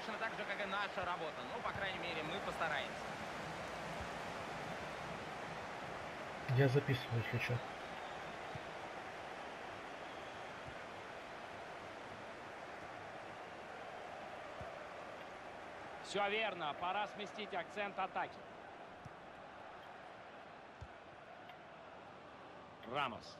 точно так же, как и наша работа. Ну, по крайней мере, мы постараемся. Я записываю, если что. Все верно, пора сместить акцент атаки. Рамос.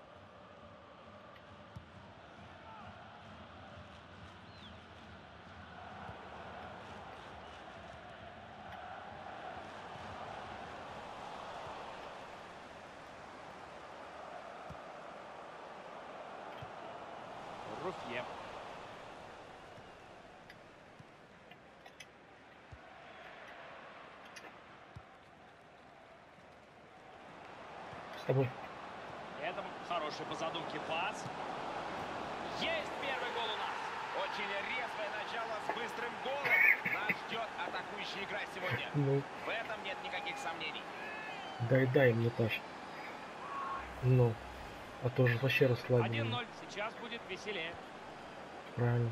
Руфье. С тобой. Это хороший по задумке пас. Есть первый гол у нас. Очень резвое начало с быстрым голом. Нас ждет атакующая игра сегодня. Ну, В этом нет никаких сомнений. дай, дай мне Таш. Ну, а то же вообще расслабили. 1-0. Сейчас будет веселее. Правильно.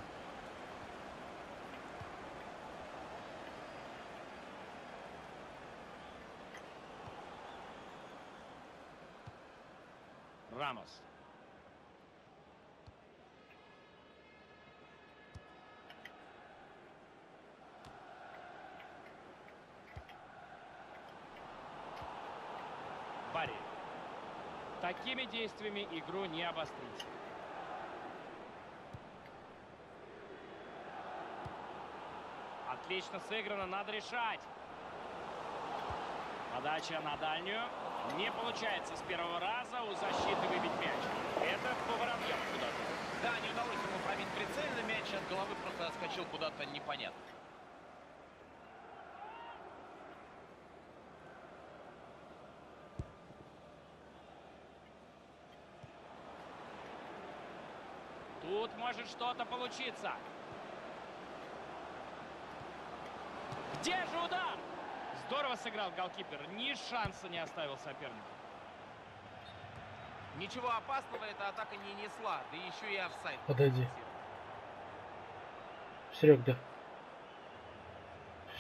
Рамос. Барри. Такими действиями игру не обострить. Отлично сыграно, надо решать. Подача на дальнюю. Не получается с первого раза у защиты выбить мяч. Это по воробьям куда-то. Да, не удалось ему пробить прицельно, мяч от головы просто отскочил куда-то непонятно. Тут может что-то получиться. Где же удар? Здорово сыграл голкипер. Ни шанса не оставил сопернику. Ничего опасного эта атака не несла, да еще и офсайд. Подойди. Серег, да.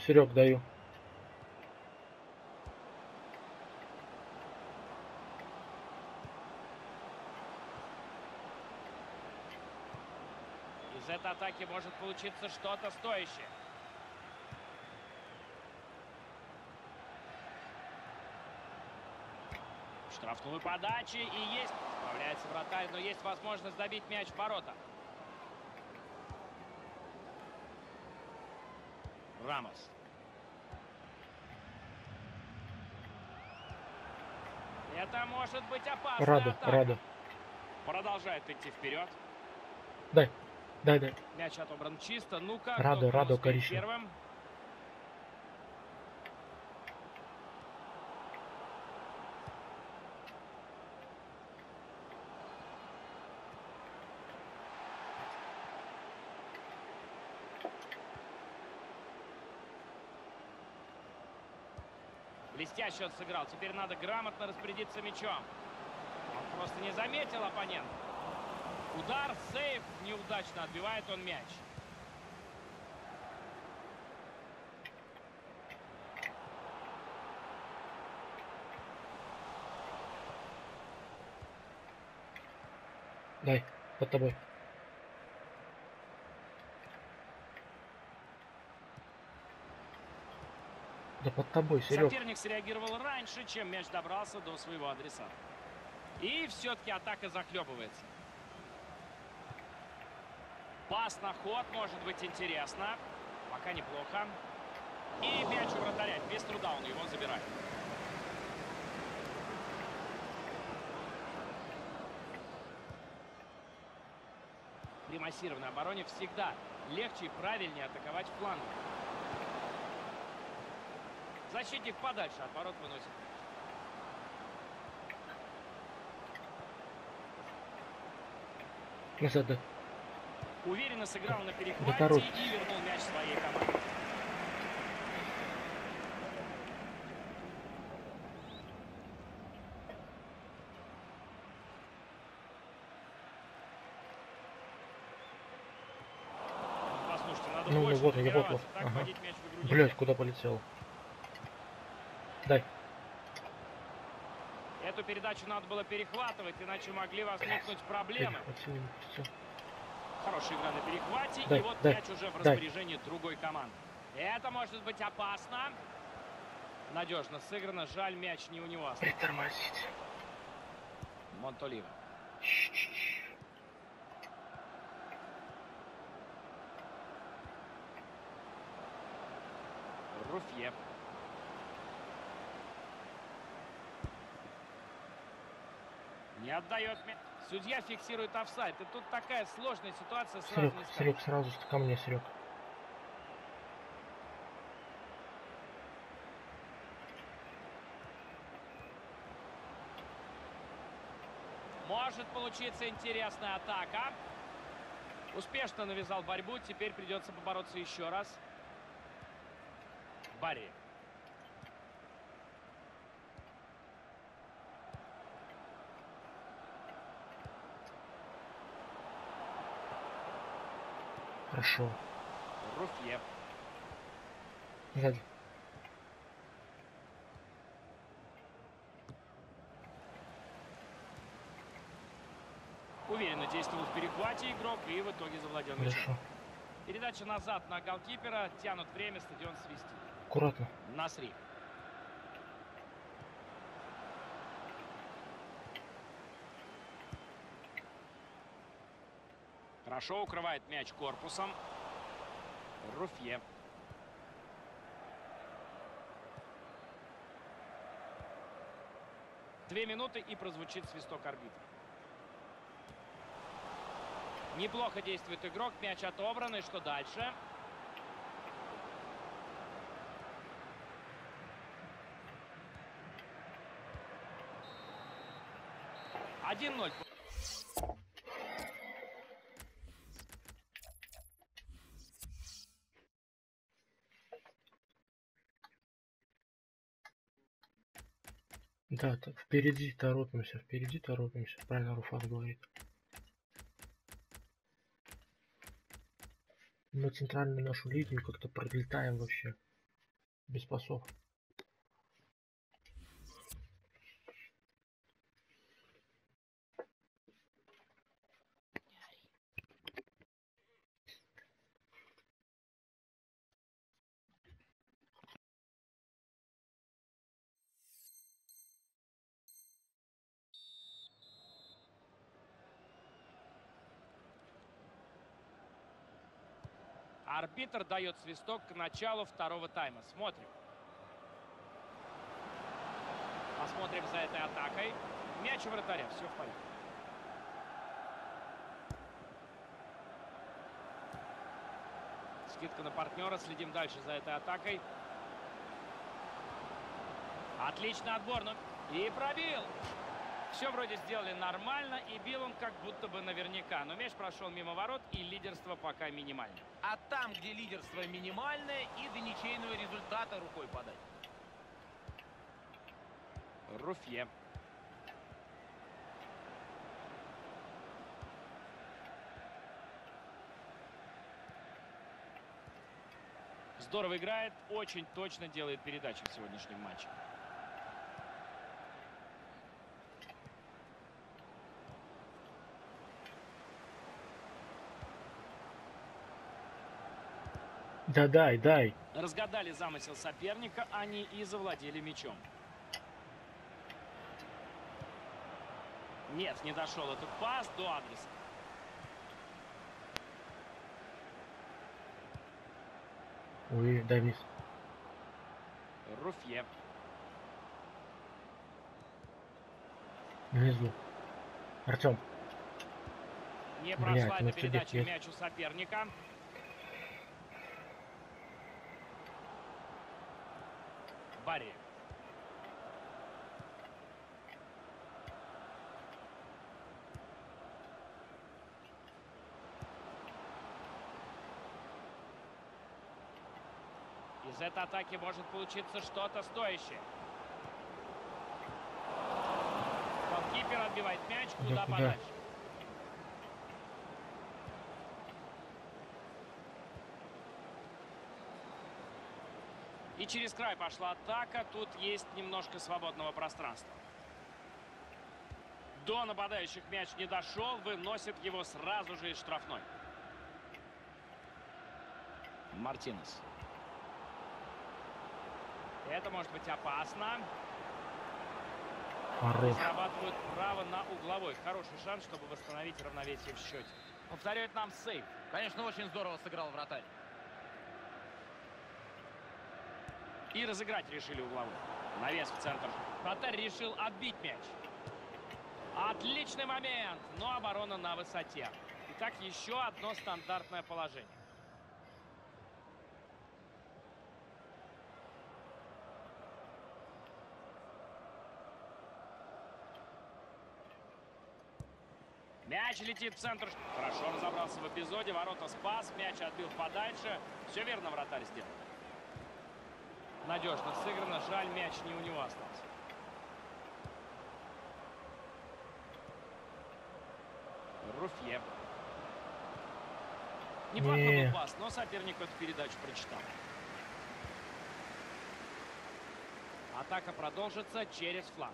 Серег, даю. Из этой атаки может получиться что-то стоящее. Штрафную подачи и есть. Справляется вратарь, но есть возможность забить мяч в ворота. Рамос. Это может быть опасно. Раду, раду. Продолжает идти вперед. Дай, дай, дай. Мяч отобран чисто. Ну-ка, Раду, успеет коричневый. первым. Блестяще он сыграл. Теперь надо грамотно распорядиться мячом. Он просто не заметил оппонента. Удар, сейф, неудачно отбивает он мяч. Дай, под тобой. Да под тобой, Серег. Соперник среагировал раньше, чем мяч добрался до своего адресата. И все-таки атака захлебывается. Пас на ход может быть интересно. Пока неплохо. И мяч у вратаря. Без труда он его забирает. При массированной обороне всегда легче и правильнее атаковать фланг. Защитник подальше от ворот выносит. Назад, да. Уверенно сыграл на Да перехвате хорош. и вернул мяч своей команде. Ну, начал вот я вот, Ага. Блять, куда полетел? Дай. Эту передачу надо было перехватывать, иначе могли возникнуть проблемы. Хорошая игра на перехвате, Дай, и вот дай, мяч уже в дай. распоряжении другой команды. Это может быть опасно. Надежно сыграно, жаль, мяч не у него остался. Притормозить. Монтоливо. Руфье. Не отдает мяч. Судья фиксирует офсайд. И тут такая сложная ситуация, сразу Серег, скажешь. Серег, сразу ко мне, Серег. Может получиться интересная атака. Успешно навязал борьбу. Теперь придется побороться еще раз. Барри. Хорошо. Руфье. Сзади. Уверенно действовал в перехвате игрок и в итоге завладел мячом. Передача назад на голкипера. Тянут время, стадион свистит. Аккуратно. Насри. Хорошо укрывает мяч корпусом. Руфье. Две минуты и прозвучит свисток арбитра. Неплохо действует игрок. Мяч отобран. И что дальше? Один ноль. Да, т- впереди торопимся, впереди торопимся. Правильно Руфат говорит. Мы центральную нашу линию как-то пролетаем вообще. Без пасов. Арбитр дает свисток к началу второго тайма. Смотрим. Посмотрим за этой атакой. Мяч у вратаря. Все в порядке. Скидка на партнера. Следим дальше за этой атакой. Отличный отбор. но- И пробил. Все вроде сделали нормально, и бил он как будто бы наверняка. Но мяч прошел мимо ворот, и лидерство пока минимальное. А там, где лидерство минимальное, и до ничейного результата рукой подать. Руфье. Здорово играет, очень точно делает передачи в сегодняшнем матче. Да дай, дай. Разгадали замысел соперника, они и завладели мячом. Нет, не дошел этот пас до адреса. Ой, дай вниз. Руфье. Внизу. Артем, Не прошла ну эта передача мяч у соперника. Барри. Из этой атаки может получиться что-то стоящее. Голкипер отбивает мяч, Да куда куда? подальше. И через край пошла атака. Тут есть немножко свободного пространства. До нападающих мяч не дошел. Выносит его сразу же из штрафной. Мартинес. Это может быть опасно. Хорош. Зарабатывают право на угловой. Хороший шанс, чтобы восстановить равновесие в счете. Повторяет нам сейф. Конечно, очень здорово сыграл вратарь. И разыграть решили угловой. Навес в центр. Вратарь решил отбить мяч. Отличный момент, но оборона на высоте. Итак, еще одно стандартное положение. Мяч летит в центр. Хорошо разобрался в эпизоде. Ворота спас. Мяч отбил подальше. Все верно вратарь сделал. Надежно сыграно. Жаль, мяч не у него остался. Руфье. Неплохой Не. был пас, но соперник эту передачу прочитал. Атака продолжится через фланг.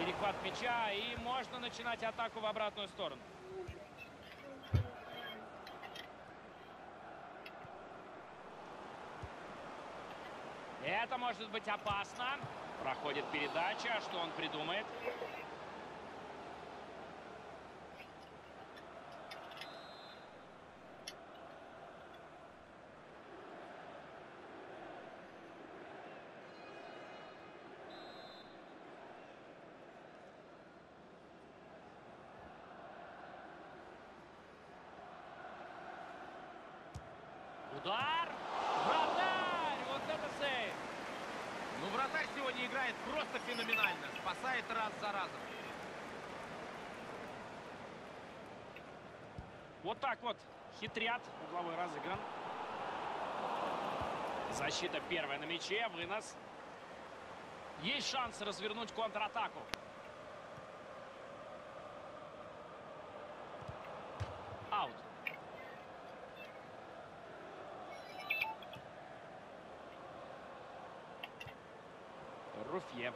Перехват мяча и можно начинать атаку в обратную сторону. Это может быть опасно. Проходит передача. Что он придумает? Удар! Вратарь! Вот это сейв! Ну, вратарь сегодня играет просто феноменально. Спасает раз за разом. Вот так вот хитрят. Угловой разыгран. Защита первая на мяче. Вынос. Есть шанс развернуть контратаку. Аут. Руфье.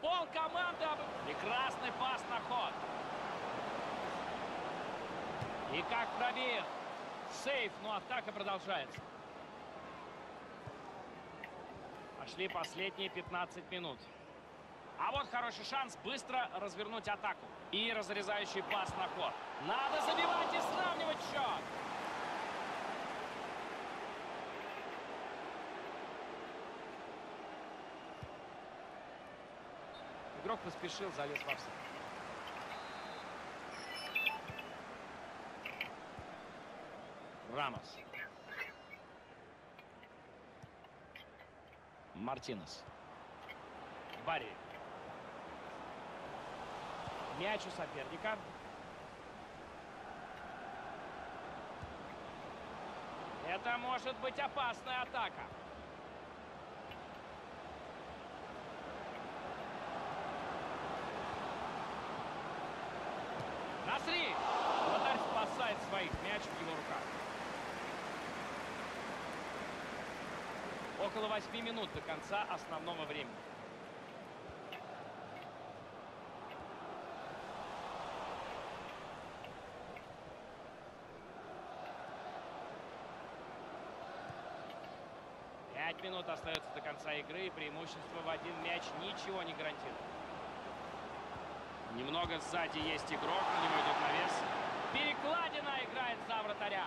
Пол команды. Прекрасный пас на ход. И как пробил. Сейф, но атака продолжается. Пошли последние 15 минут. А вот хороший шанс быстро развернуть атаку. И разрезающий пас на ход. Надо забивать и сравнивать счет. Игрок поспешил, залез в офсайд. Рамос. Мартинес. Барри. Мяч у соперника. Это может быть опасная атака. Насли! Вратарь своих. Мяч в его руках. Около восьми минут до конца основного времени. Пять минут остается до конца игры, и преимущество в один мяч ничего не гарантирует. Немного сзади есть игрок, на него идет навес. Перекладина играет за вратаря.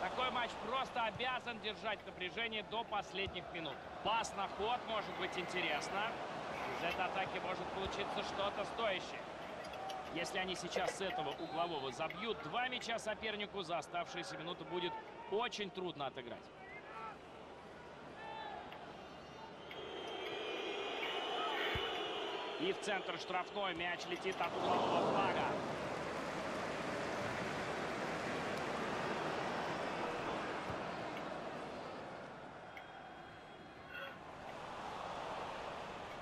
Такой матч просто обязан держать напряжение до последних минут. Пас на ход может быть интересно. Из этой атаки может получиться что-то стоящее. Если они сейчас с этого углового забьют, два мяча сопернику за оставшиеся минуты будет очень трудно отыграть. И в центр штрафной мяч летит от углового флага.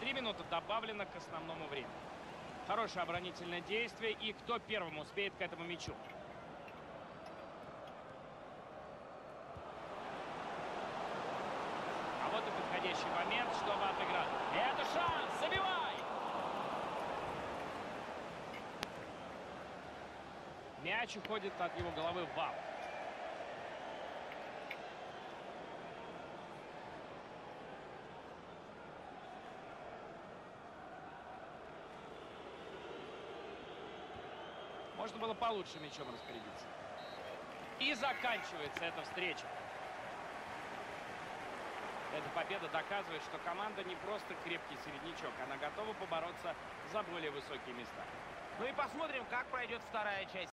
Три минуты добавлено к основному времени. Хорошее оборонительное действие. И кто первым успеет к этому мячу? А вот и подходящий момент, чтобы отыграть. Это шанс! Забивай! Мяч уходит от его головы в вал. Можно было получше мячом распорядиться. И заканчивается эта встреча. Эта победа доказывает, что команда не просто крепкий середнячок, она готова побороться за более высокие места. Ну и посмотрим, как пройдет вторая часть